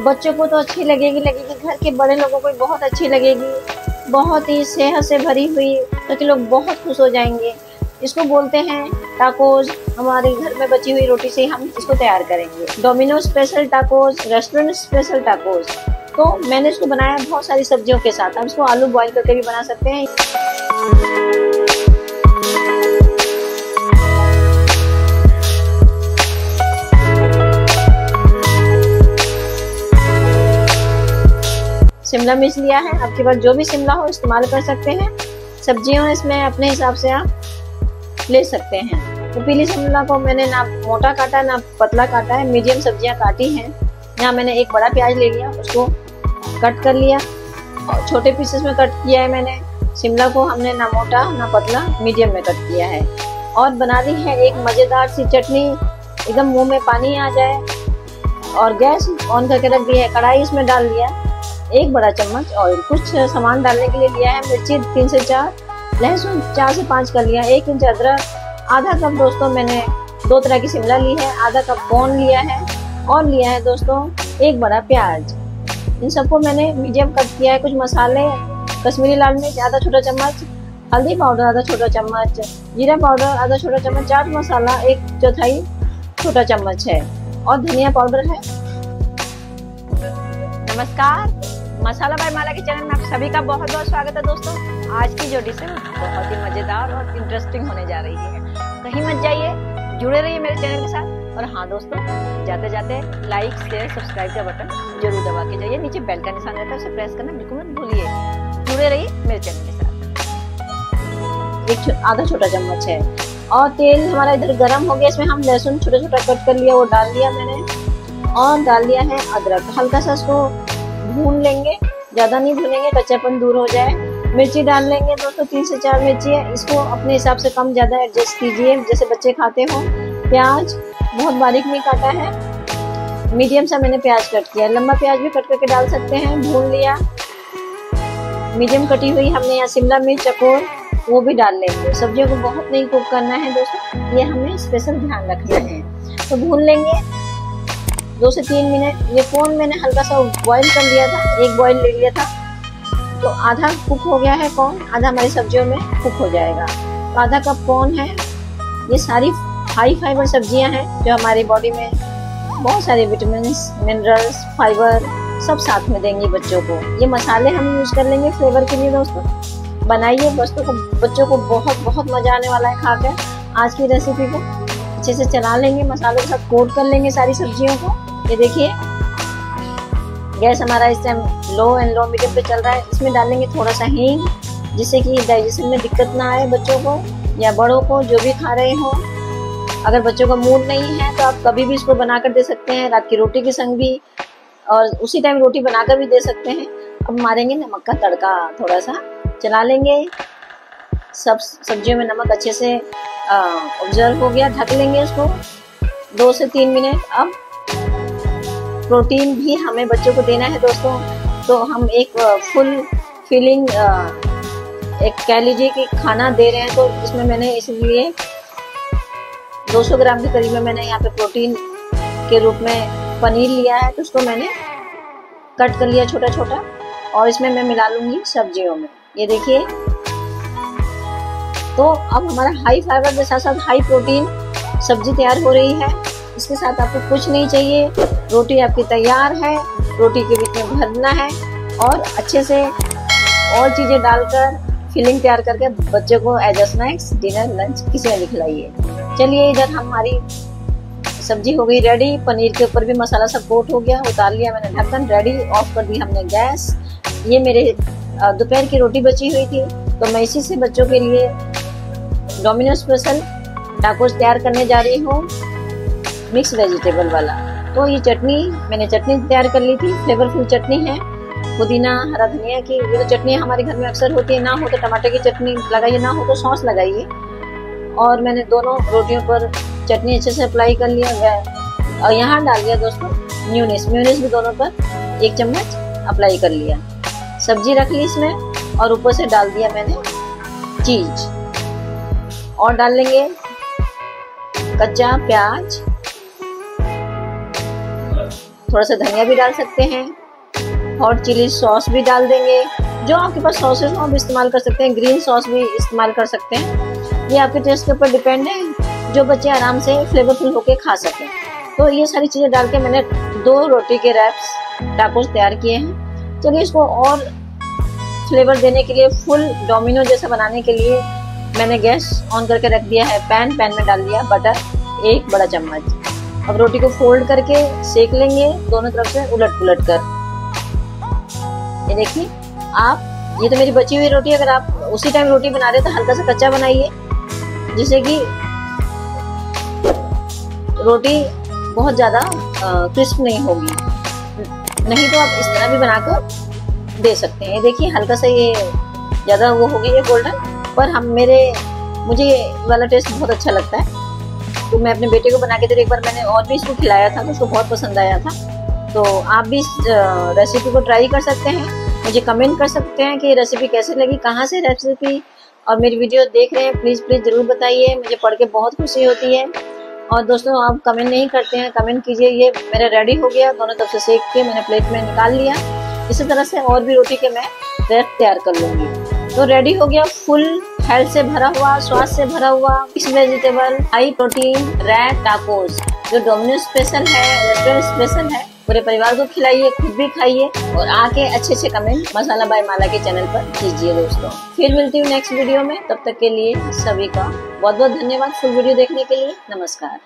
बच्चों को तो अच्छी लगेगी लगेगी। घर के बड़े लोगों को भी बहुत अच्छी लगेगी। बहुत ही सेहत से भरी हुई, ताकि लोग बहुत खुश हो जाएँगे। इसको बोलते हैं टाकोज हमारे घर में बची हुई रोटी से हम इसको तैयार करेंगे। Domino special tacos restaurant special tacos तो मैंने इसको बनाया बहुत सारी सब्जियों के साथ। हम इसको आलू बॉईल करके भी बना सकते हैं। शिमला मिर्च लिया है। आपके पास जो भी शिमला हो इस्तेमाल कर सकते हैं। सब्जियों इसमें अपने हिसाब से आप ले सकते हैं। तो पीली शिमला को मैंने ना मोटा काटा, ना पतला काटा है, मीडियम सब्ज़ियाँ काटी हैं। यहाँ मैंने एक बड़ा प्याज ले लिया, उसको कट कर लिया। और छोटे पीसेस में कट किया है मैंने। शिमला को हमने ना मोटा, ना पतला, मीडियम में कट किया है। और बना ली है एक मज़ेदार सी चटनी। एकदम मुँह में पानी आ जाए। और गैस ऑन करके रख दिया है। कढ़ाई इसमें डाल दिया। एक बड़ा चम्मच और कुछ सामान डालने के लिए लिया है मिर्ची तीन से चार, लहसुन चार से पाँच कर लिया एक इंच अदरक, आधा कप दोस्तों मैंने दो तरह की शिमला ली है, आधा कप कॉर्न लिया है और लिया है दोस्तों एक बड़ा प्याज। इन सबको मैंने मीडियम कट किया है, कुछ मसाले, कश्मीरी लाल मिर्च, आधा छोटा चम्मच, हल्दी पाउडर, आधा छोटा चम्मच, जीरा पाउडर, आधा छोटा चम्मच, चाट मसाला, एक चौथाई छोटा चम्मच है और धनिया पाउडर है। नमस्कार। मसाला बाय माला के चैनल में आप सभी का बहुत बहुत स्वागत है दोस्तों। आज की जो डिश है, बहुत ही मज़ेदार और इंटरेस्टिंग होने जा रही है। कहीं मत जाइए, जुड़े रहिए मेरे चैनल के साथ। और हाँ दोस्तों, जाते जाते लाइक शेयर सब्सक्राइब का बटन ज़रूर दबा के जाइए। नीचे बेल का निशान रहता है, उसे प्रेस करना बिल्कुल मत भूलिए। जुड़े रहिए मेरे चैनल के साथ। एक आधा छोटा चम्मच है। और तेल हमारा इधर गर्म हो गया, इसमें हम लहसुन छोटा छोटा कट कर लिया, वो डाल दिया मैंने। और डाल दिया है अदरक। हल्का सा इसको भून लेंगे, ज़्यादा नहीं भूनेंगे कच्चापन दूर हो जाए। मिर्ची डाल लेंगे दोस्तों तीन से चार मिर्ची है। इसको अपने हिसाब से कम ज़्यादा एडजस्ट कीजिए, जैसे बच्चे खाते हो। प्याज, बहुत बारीक नहीं काटा है। मीडियम सा मैंने प्याज कट किया लंबा प्याज भी कट करके डाल सकते हैं, भून लिया। मीडियम कटी हुई हमने यहाँ शिमला मिर्च चकोर वो भी डाल लेंगे। सब्जियों को बहुत नहीं कुक करना है, दोस्तों। ये हमें स्पेशल ध्यान रखना है। तो भून लेंगे। दो से तीन मिनट, ये कॉर्न मैंने हल्का सा बॉईल कर लिया था, एक बॉईल ले लिया था। तो आधा कुक हो गया है कॉर्न आधा हमारी सब्जियों में कुक हो जाएगा। तो आधा कप कॉर्न है। ये सारी हाई फाइबर सब्ज़ियाँ हैं जो हमारी बॉडी में बहुत सारे विटामिन मिनरल्स फाइबर सब साथ में देंगे बच्चों को। ये मसाले हम यूज़ कर लेंगे फ्लेवर के लिए दोस्तों। बनाइए बच्चों को बच्चों को बहुत बहुत मज़ा आने वाला है खाकर। आज की रेसिपी को अच्छे से चला लेंगे, मसालों के साथ कोट कर लेंगे सारी सब्जियों को। ये देखिए। गैस हमारा इस time low and low medium पे चल रहा है। इसमें डालेंगे थोड़ा सा हींग, जिससे कि डाइजेशन में दिक्कत ना आए बच्चों को, या बड़ों को, जो भी खा रहे हो। अगर बच्चों का मूड नहीं है तो आप कभी भी इसको बनाकर दे सकते हैं। रात की रोटी के संग भी, और उसी टाइम रोटी बनाकर भी दे सकते हैं। अब मारेंगे नमक का तड़का थोड़ा सा चला लेंगे। सब सब्जियों में नमक अच्छे से ऑब्ज़र्व हो गया। ढक लेंगे इसको दो से तीन मिनट। अब प्रोटीन भी हमें बच्चों को देना है दोस्तों। तो हम एक फुल फीलिंग एक कह लीजिए कि खाना दे रहे हैं तो इसमें मैंने इसलिए 200 ग्राम के करीब में मैंने यहाँ पे प्रोटीन के रूप में पनीर लिया है तो उसको मैंने कट कर लिया छोटा छोटा और इसमें मैं मिला लूँगी सब्जियों में। ये देखिए। तो अब हमारा हाई फाइबर के साथ साथ हाई प्रोटीन सब्ज़ी तैयार हो रही है। इसके साथ आपको कुछ नहीं चाहिए। रोटी आपकी तैयार है, रोटी के बीच में भरना है और अच्छे से और चीज़ें डालकर फिलिंग तैयार करके बच्चे को as a snacks dinner lunch किसी में खिलाइए। चलिए इधर हमारी सब्ज़ी हो गई रेडी पनीर के ऊपर भी मसाला सब कोट हो गया, उतार लिया मैंने ढक्कन रेडी ऑफ़ कर दी हमने गैस। ये मेरे दोपहर की रोटी बची हुई थी। तो मैं इसी से बच्चों के लिए डोमिनो स्पेशल टाकोस तैयार करने जा रही हूँ। मिक्स वेजिटेबल वाला। तो ये चटनी, मैंने चटनी तैयार कर ली थी फ्लेवरफुल चटनी है। पुदीना, हरा धनिया की, ये तो चटनी हमारे घर में अक्सर होती है, ना हो तो टमाटर की चटनी लगाइए, ना हो तो सॉस लगाइए। और मैंने दोनों रोटियों पर चटनी अच्छे से अप्लाई कर लिया है और यहाँ डाल दिया दोस्तों म्यूनिस म्यूनिस भी दोनों पर एक चम्मच अप्लाई कर लिया। सब्ज़ी रख ली इसमें, और ऊपर से डाल दिया मैंने चीज़। और डाल लेंगे कच्चा प्याज थोड़ा सा धनिया भी डाल सकते हैं। हॉट चिली सॉस भी डाल देंगे। जो आपके पास सॉसेस हो आप इस्तेमाल कर सकते हैं। ग्रीन सॉस भी इस्तेमाल कर सकते हैं। ये आपके टेस्ट के ऊपर डिपेंड है। जो बच्चे आराम से फ्लेवरफुल होके खा सकें तो ये सारी चीज़ें डाल के मैंने दो रोटी के रैप्स टाकोस तैयार किए हैं। चलिए इसको और फ्लेवर देने के लिए फुल डोमिनो जैसा बनाने के लिए मैंने गैस ऑन करके रख दिया है। पैन पैन में डाल दिया बटर एक बड़ा चम्मच। अब रोटी को फोल्ड करके सेक लेंगे, दोनों तरफ़ से उलट पुलट कर। ये देखिए, आप, ये तो मेरी बची हुई रोटी, अगर आप उसी टाइम रोटी बना रहे तो हल्का सा कच्चा बनाइए। जिससे कि रोटी बहुत ज़्यादा क्रिस्प नहीं होगी। नहीं तो आप इस तरह भी बनाकर दे सकते हैं। देखिए, हल्का सा ये ज़्यादा वो हो गई है गोल्डन पर हम मेरे, मुझे ये वाला टेस्ट बहुत अच्छा लगता है। तो मैं अपने बेटे को बना के दे एक बार मैंने और भी इसको खिलाया था तो उसको बहुत पसंद आया था। तो आप भी इस रेसिपी को ट्राई कर सकते हैं। मुझे कमेंट कर सकते हैं कि रेसिपी कैसे लगी, कहाँ से रेसिपी और मेरी वीडियो देख रहे हैं प्लीज़ प्लीज़ ज़रूर बताइए। मुझे पढ़ के बहुत खुशी होती है। और दोस्तों, आप कमेंट नहीं करते हैं। कमेंट कीजिए, ये मेरा रेडी हो गया। दोनों तरफ़ से सेक के मैंने प्लेट में निकाल लिया। इसी तरह से और भी रोटी के मैं तैयार कर लूँगी। तो रेडी हो गया फुल हेल्थ से भरा हुआ, स्वास्थ्य से भरा हुआ, mix vegetable high protein rack tacos जो डोमिनोज स्पेशल है रेस्टोरेंट स्पेशल है, पूरे परिवार को खिलाइए, खुद भी खाइए और आके अच्छे अच्छे कमेंट मसाला बाई माला के चैनल पर कीजिए दोस्तों। फिर मिलती हूँ नेक्स्ट वीडियो में, तब तक के लिए सभी का बहुत बहुत धन्यवाद फुल वीडियो देखने के लिए। नमस्कार।